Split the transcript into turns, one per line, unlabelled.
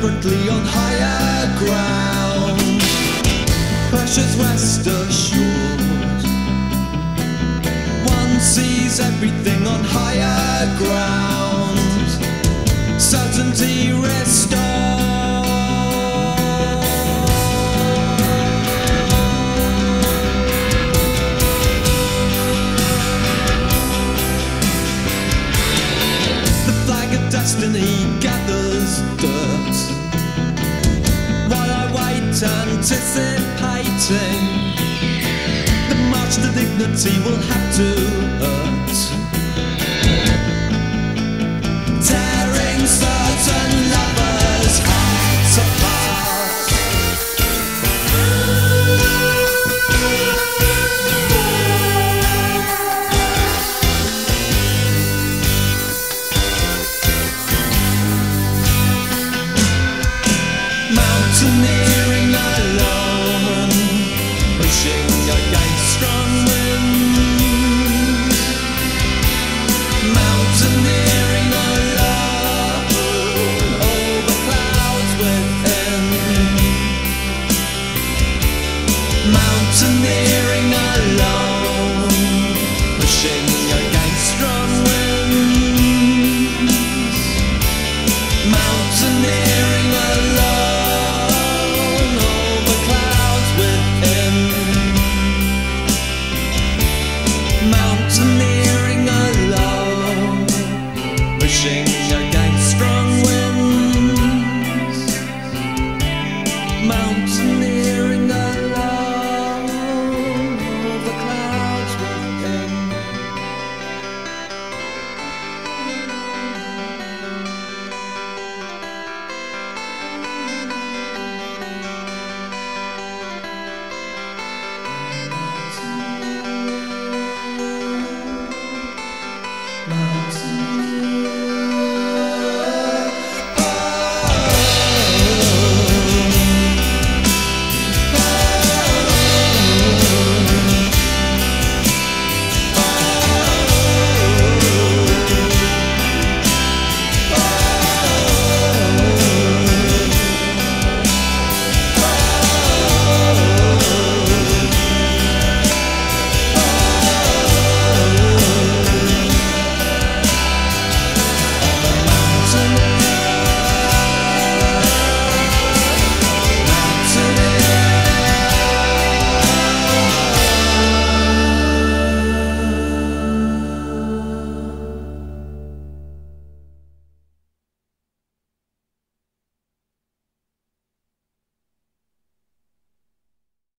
desperately on higher ground. Pressure's rest assured. One sees everything on higher ground. Certainty restored. The flag of destiny Anticipating The march to dignity will have to hurt Tearing certain lovers' hearts apart. Mountaineering mountaineering alone, pushing against strong winds. Mountaineering alone, over clouds within. Mountain.